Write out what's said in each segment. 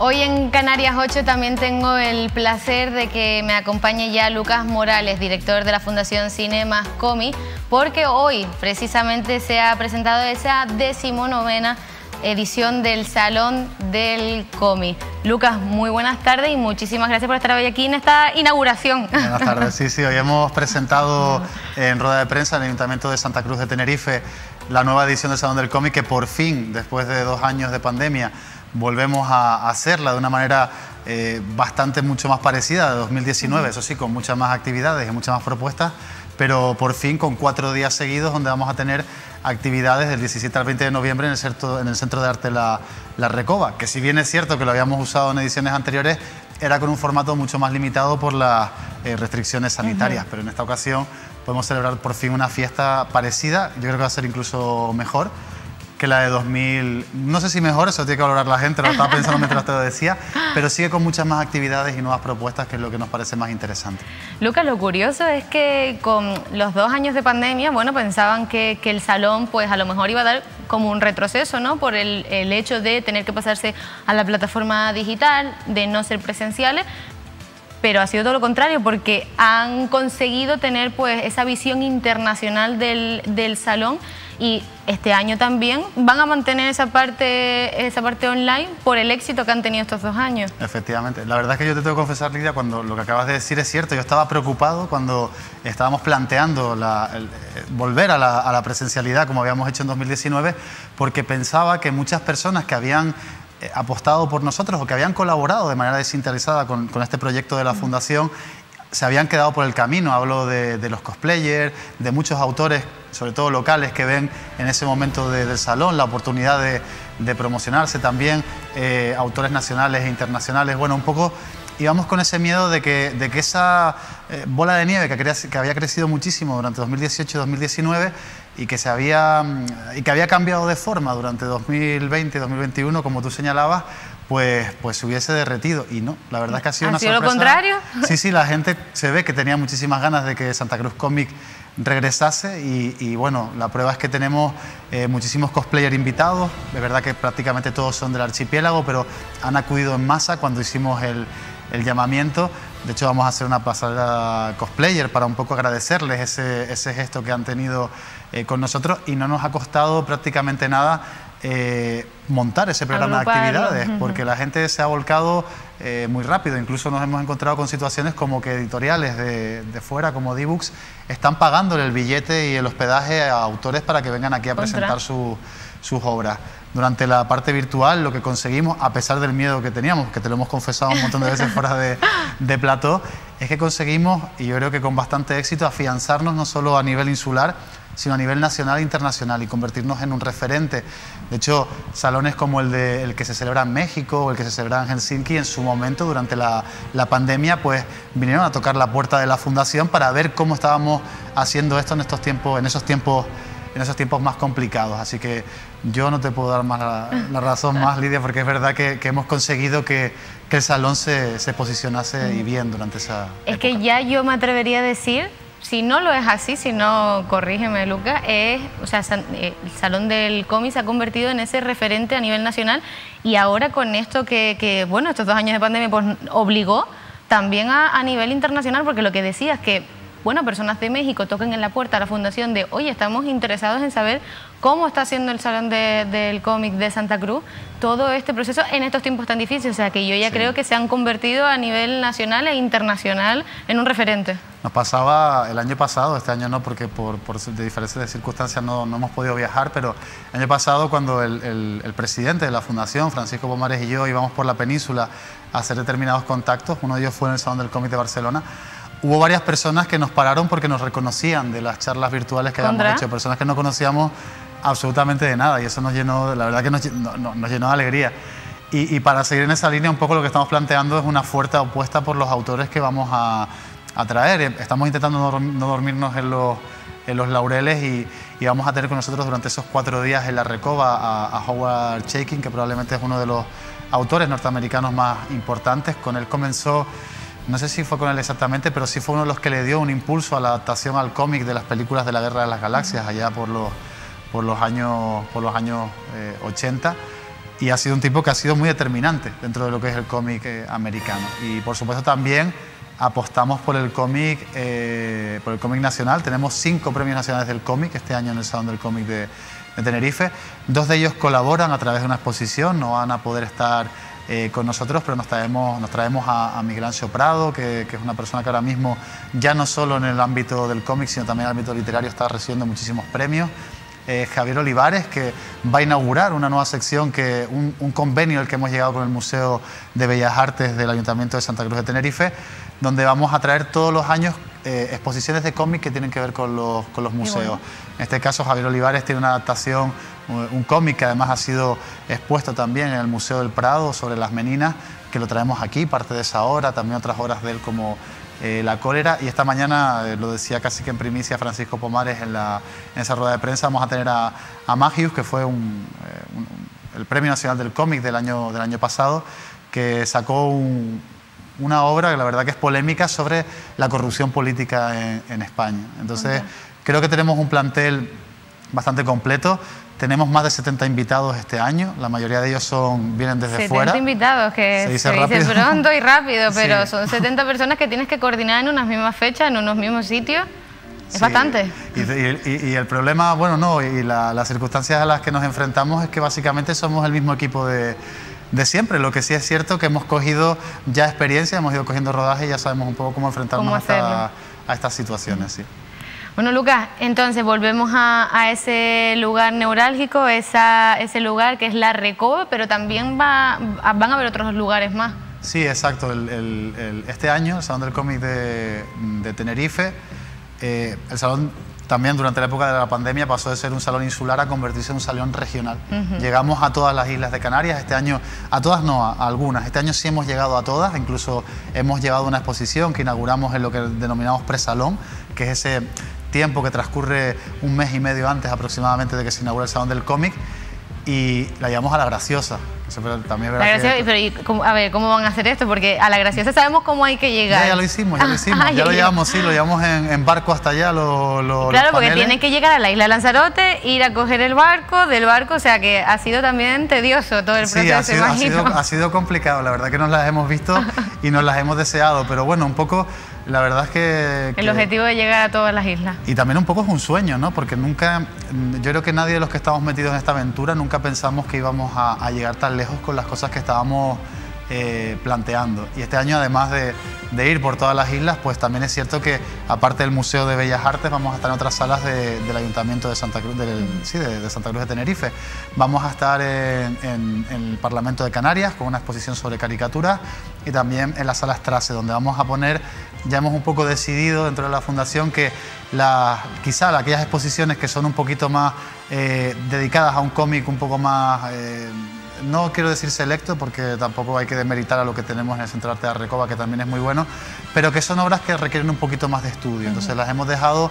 Hoy en Canarias 8 también tengo el placer de que me acompañe ya Lucas Morales, director de la Fundación Cinemas Comi, porque hoy precisamente se ha presentado esa decimonovena edición del Salón del Comi. Lucas, muy buenas tardes y muchísimas gracias por estar hoy aquí en esta inauguración. Buenas tardes, sí, sí, hoy hemos presentado en rueda de prensa en el Ayuntamiento de Santa Cruz de Tenerife la nueva edición del Salón del Cómic que por fin, después de dos años de pandemia, volvemos a hacerla de una manera eh, bastante mucho más parecida de 2019, eso sí, con muchas más actividades y muchas más propuestas, pero por fin con cuatro días seguidos donde vamos a tener actividades del 17 al 20 de noviembre en el Centro, en el centro de Arte la, la Recoba, que si bien es cierto que lo habíamos usado en ediciones anteriores, era con un formato mucho más limitado por las eh, restricciones sanitarias, pero en esta ocasión podemos celebrar por fin una fiesta parecida, yo creo que va a ser incluso mejor que la de 2000, no sé si mejor, eso tiene que valorar la gente, lo estaba pensando mientras te lo decía, pero sigue con muchas más actividades y nuevas propuestas, que es lo que nos parece más interesante. Lucas, lo curioso es que con los dos años de pandemia, bueno, pensaban que, que el salón pues a lo mejor iba a dar como un retroceso, ¿no? Por el, el hecho de tener que pasarse a la plataforma digital, de no ser presenciales, pero ha sido todo lo contrario porque han conseguido tener pues esa visión internacional del, del salón y este año también van a mantener esa parte, esa parte online por el éxito que han tenido estos dos años. Efectivamente. La verdad es que yo te tengo que confesar, Lidia, cuando lo que acabas de decir es cierto. Yo estaba preocupado cuando estábamos planteando la, el, eh, volver a la, a la presencialidad como habíamos hecho en 2019, porque pensaba que muchas personas que habían eh, apostado por nosotros o que habían colaborado de manera desinteresada con, con este proyecto de la Fundación se habían quedado por el camino. Hablo de, los cosplayers, de muchos autores, sobre todo locales, que ven en ese momento de, del salón la oportunidad de, promocionarse también, eh, autores nacionales e internacionales. Bueno, un poco íbamos con ese miedo de que, de que esa eh, bola de nieve que, había crecido muchísimo durante 2018 y 2019 y que, se había, y que había cambiado de forma durante 2020 y 2021, como tú señalabas, pues, pues se hubiese derretido. Y no, la verdad es que ha sido ¿Ha una sido sorpresa. lo contrario? Sí, sí, la gente se ve que tenía muchísimas ganas de que Santa Cruz Comic regresase y, y bueno, la prueba es que tenemos eh, muchísimos cosplayers invitados, de verdad que prácticamente todos son del archipiélago, pero han acudido en masa cuando hicimos el, el llamamiento. De hecho, vamos a hacer una pasada cosplayer para un poco agradecerles ese, ese gesto que han tenido eh, con nosotros y no nos ha costado prácticamente nada eh, montar ese programa Agruparlo. de actividades, porque la gente se ha volcado eh, muy rápido. Incluso nos hemos encontrado con situaciones como que editoriales de, de fuera, como D-Books, están pagándole el billete y el hospedaje a autores para que vengan aquí a presentar su, sus obras. Durante la parte virtual lo que conseguimos, a pesar del miedo que teníamos, que te lo hemos confesado un montón de veces fuera de, de plató, es que conseguimos, y yo creo que con bastante éxito, afianzarnos no solo a nivel insular, sino a nivel nacional e internacional y convertirnos en un referente. De hecho, salones como el, de, el que se celebra en México o el que se celebra en Helsinki, en su momento, durante la, la pandemia, pues vinieron a tocar la puerta de la fundación para ver cómo estábamos haciendo esto en estos tiempos, en esos tiempos en esos tiempos más complicados. Así que yo no te puedo dar más la, la razón más, Lidia, porque es verdad que, que hemos conseguido que, que, el salón se, se posicionase y bien durante esa. Es época. que ya yo me atrevería a decir, si no lo es así, si no, corrígeme, Lucas, es, o sea, eh, el Salón del Cómic se ha convertido en ese referente a nivel nacional y ahora con esto que, que, bueno, estos dos años de pandemia pues obligó también a, a nivel internacional, porque lo que decías que bueno, personas de México toquen en la puerta a la fundación de, oye, estamos interesados en saber cómo está haciendo el Salón de- del Cómic de Santa Cruz todo este proceso en estos tiempos tan difíciles. O sea, que yo ya Sí. creo que se han convertido a nivel nacional e internacional en un referente. Nos pasaba el año pasado, este año no, porque por, por de diferentes circunstancias no, no, hemos podido viajar, pero el año pasado cuando el, el, el, presidente de la fundación, Francisco Pomares y yo íbamos por la península a hacer determinados contactos, uno de ellos fue en el Salón del Cómic de Barcelona, hubo varias personas que nos pararon porque nos reconocían de las charlas virtuales que habíamos hecho, personas que no conocíamos absolutamente de nada y eso nos llenó, la verdad que nos, no, nos llenó de alegría. Y, y, para seguir en esa línea, un poco lo que estamos planteando es una fuerte apuesta por los autores que vamos a, a traer. Estamos intentando no, no dormirnos en los, en los laureles y, y, vamos a tener con nosotros durante esos cuatro días en la Recoba a, a Howard Shaking, que probablemente es uno de los autores norteamericanos más importantes. Con él comenzó no sé si fue con él exactamente, pero sí fue uno de los que le dio un impulso a la adaptación al cómic de las películas de la Guerra de las Galaxias allá por los, por los años, por los años eh, 80. y ha sido un tipo que ha sido muy determinante dentro de lo que es el cómic eh, americano. Y por supuesto también apostamos por el cómic eh, por el cómic nacional. Tenemos cinco premios nacionales del cómic este año en el Salón del Cómic de, Tenerife. Dos de ellos colaboran a través de una exposición, no van a poder estar eh, con nosotros, pero nos traemos, nos traemos a, Miguel Ancho Prado, que, es una persona que ahora mismo ya no solo en el ámbito del cómic, sino también en el ámbito literario está recibiendo muchísimos premios. Eh, Javier Olivares, que va a inaugurar una nueva sección, que un, convenio al que hemos llegado con el Museo de Bellas Artes del Ayuntamiento de Santa Cruz de Tenerife, donde vamos a traer todos los años eh, exposiciones de cómic que tienen que ver con los, con los museos. En este caso, Javier Olivares tiene una adaptación, un cómic que además ha sido expuesto también en el Museo del Prado sobre las meninas, que lo traemos aquí, parte de esa obra, también otras obras de él como eh, la cólera. Y esta mañana, eh, lo decía casi que en primicia Francisco Pomares en, la, en esa rueda de prensa, vamos a tener a, a Magius, que fue un, eh, el Premio Nacional del Cómic del año, del año pasado, que sacó una obra que la verdad que es polémica sobre la corrupción política en, España. Entonces, creo que tenemos un plantel bastante completo. Tenemos más de 70 invitados este año, la mayoría de ellos son, vienen desde fuera. 70 invitados, que se dice, pronto y rápido, pero son 70 personas que tienes que coordinar en unas mismas fechas, en unos mismos sitios. Es bastante. Y, el problema, bueno, no, y las circunstancias a las que nos enfrentamos es que básicamente somos el mismo equipo de, de siempre. Lo que sí es cierto que hemos cogido ya experiencia, hemos ido cogiendo rodaje y ya sabemos un poco cómo enfrentarnos a, a, estas situaciones. Sí. Bueno, Lucas, entonces volvemos a, ese lugar neurálgico, ese lugar que es la Recoba, pero también va, van a haber otros lugares más. Sí, exacto. este año, el Salón del Cómic de, Tenerife, eh, el salón también durante la época de la pandemia pasó de ser un salón insular a convertirse en un salón regional. Llegamos a todas las islas de Canarias, este año, a todas no, a, algunas. Este año sí hemos llegado a todas, incluso hemos llevado una exposición que inauguramos en lo que denominamos presalón, que es ese tiempo que transcurre un mes y medio antes aproximadamente de que se inaugure el Salón del Cómic y la llamamos a la graciosa. también la graciosa, pero a ver, ¿cómo van a hacer esto? Porque a la graciosa sabemos cómo hay que llegar. Ya, lo hicimos, ya lo hicimos. ya, lo llevamos, sí, lo llevamos en, barco hasta allá. Lo, claro, porque tienen que llegar a la isla de Lanzarote, ir a coger el barco, del barco, o sea que ha sido también tedioso todo el proceso, sí, ha sido, ha sido, ha sido complicado, la verdad que nos las hemos visto y nos las hemos deseado, pero bueno, un poco la verdad es que, El objetivo de llegar a todas las islas. Y también un poco es un sueño, ¿no? Porque nunca, yo creo que nadie de los que estamos metidos en esta aventura nunca pensamos que íbamos a llegar tan lejos con las cosas que estábamos eh, planteando. Y este año, además de, ir por todas las islas, pues también es cierto que, aparte del Museo de Bellas Artes, vamos a estar en otras salas del Ayuntamiento de Santa Cruz, de, Santa Cruz de Tenerife. Vamos a estar en, el Parlamento de Canarias con una exposición sobre caricaturas y también en la sala Strasse, donde vamos a poner, ya hemos un poco decidido dentro de la Fundación que la, quizá aquellas exposiciones que son un poquito más eh, dedicadas a un cómic un poco más... Eh, no quiero decir selecto porque tampoco hay que demeritar a lo que tenemos en el Centro de Arte de Recoba, que también es muy bueno, pero que son obras que requieren un poquito más de estudio. Entonces las hemos dejado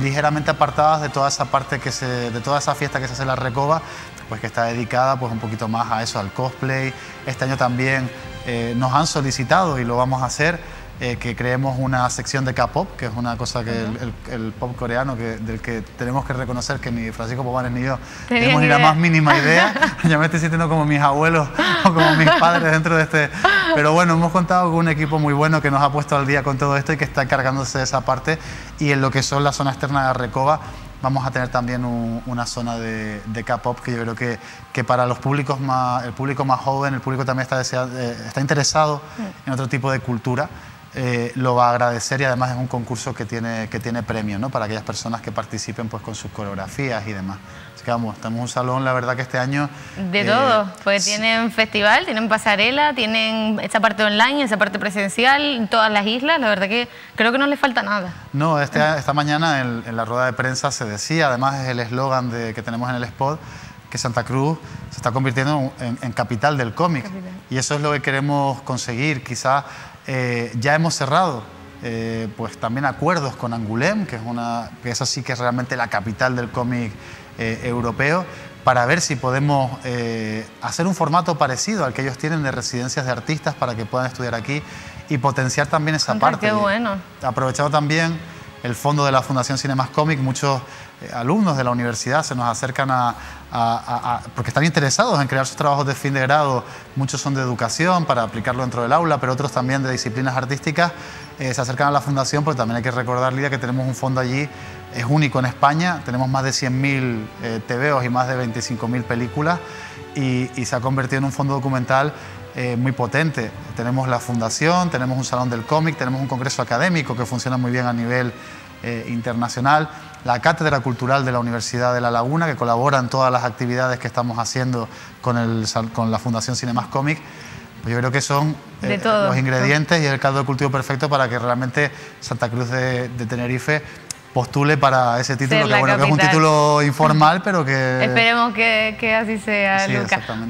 ligeramente apartadas de toda esa parte que se, de toda esa fiesta que se hace en la Recoba, pues que está dedicada pues un poquito más a eso, al cosplay. Este año también eh, nos han solicitado y lo vamos a hacer eh, que creemos una sección de K-pop, que es una cosa que el, pop coreano que, del que tenemos que reconocer que ni Francisco Pomares ni yo tenemos ni la más mínima idea. ya me estoy sintiendo como mis abuelos o como mis padres dentro de este. Pero bueno, hemos contado con un equipo muy bueno que nos ha puesto al día con todo esto y que está encargándose de esa parte. Y en lo que son la zona externa de Recoba, vamos a tener también una zona de, K-pop que yo creo que, que, para los públicos más, el público más joven, el público también está, eh, está interesado en otro tipo de cultura. Eh, lo va a agradecer y además es un concurso que tiene, que tiene premio ¿no? para aquellas personas que participen pues, con sus coreografías y demás. Así que vamos, estamos en un salón, la verdad que este año... De eh, todo, pues tienen festival, tienen pasarela, tienen esta parte online, esa parte presencial, en todas las islas, la verdad que creo que no les falta nada. No, este, esta mañana en, la rueda de prensa se decía, además es el eslogan que tenemos en el spot, que Santa Cruz se está convirtiendo en, en capital del cómic. Y eso es lo que queremos conseguir, quizás eh, ya hemos cerrado eh, pues también acuerdos con Angoulême, que es una que es así que es realmente la capital del cómic eh, europeo, para ver si podemos hacer un formato parecido al que ellos tienen de residencias de artistas para que puedan estudiar aquí y potenciar también esa parte. Qué bueno. Aprovechado también el fondo de la Fundación Cinemas Comic, muchos alumnos de la universidad se nos acercan a, porque están interesados en crear sus trabajos de fin de grado, muchos son de educación para aplicarlo dentro del aula, pero otros también de disciplinas artísticas, eh, se acercan a la Fundación, porque también hay que recordar, Lidia, que tenemos un fondo allí, es único en España, tenemos más de 100.000 eh, TVOs y más de 25.000 películas, y, se ha convertido en un fondo documental eh, muy potente. Tenemos la fundación, tenemos un salón del cómic, tenemos un congreso académico que funciona muy bien a nivel eh, internacional, la Cátedra Cultural de la Universidad de La Laguna, que colabora en todas las actividades que estamos haciendo con, el, con la Fundación Cinemas Comic. Pues yo creo que son eh, los ingredientes y el caldo de cultivo perfecto para que realmente Santa Cruz de, de Tenerife postule para ese título, que, bueno, que es un título informal, pero que... Esperemos que, que así sea, sí,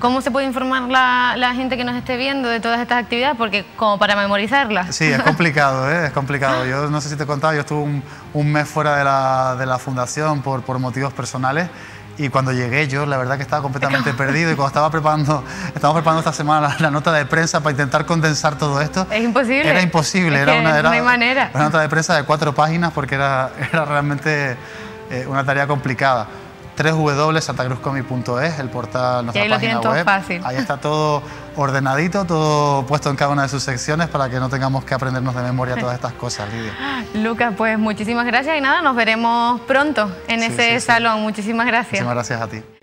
¿Cómo se puede informar la, la, gente que nos esté viendo de todas estas actividades? Porque como para memorizarlas. Sí, es complicado, ¿eh? es complicado. Yo no sé si te he contado, yo estuve un, un mes fuera de la, de la fundación por, por motivos personales y cuando llegué yo, la verdad que estaba completamente perdido y cuando estaba preparando, estamos preparando esta semana la, nota de prensa para intentar condensar todo esto. Es imposible. Era imposible, era, una, no hay manera. una nota de prensa de cuatro páginas porque era, era realmente eh, una tarea complicada www.santacruzcomic.es, el portal, nuestra y ahí página lo todo web. Fácil. Ahí está todo ordenadito, todo puesto en cada una de sus secciones para que no tengamos que aprendernos de memoria todas estas cosas, Lidia. Lucas, pues muchísimas gracias y nada, nos veremos pronto en ese salón. Muchísimas gracias. Muchísimas gracias a ti.